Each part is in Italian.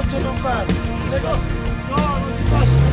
sotto non passa. No, non.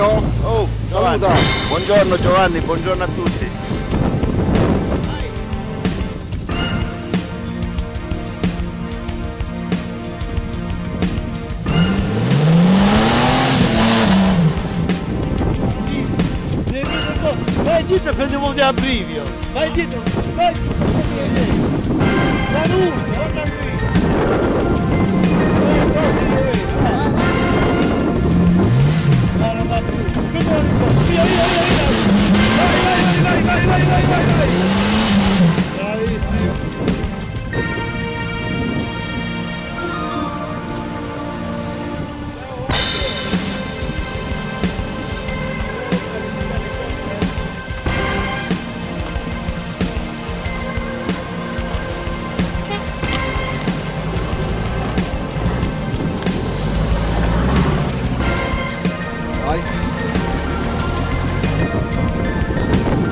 Nino? Oh, Giovanni. Saluta. Buongiorno Giovanni, buongiorno a tutti. Vai dietro e prendiamo di abbrivio. Vai dietro, vai più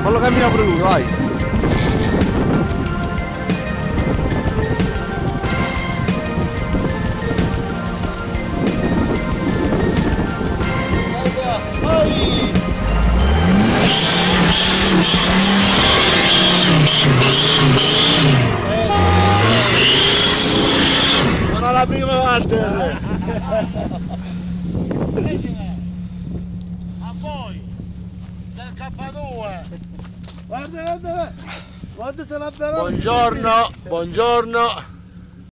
Fallo camminare pure lui, vai. Vai, gas, vai. Non alla prima Walter! A voi K2 Guarda, guarda, guarda! Se la vera... Buongiorno, buongiorno.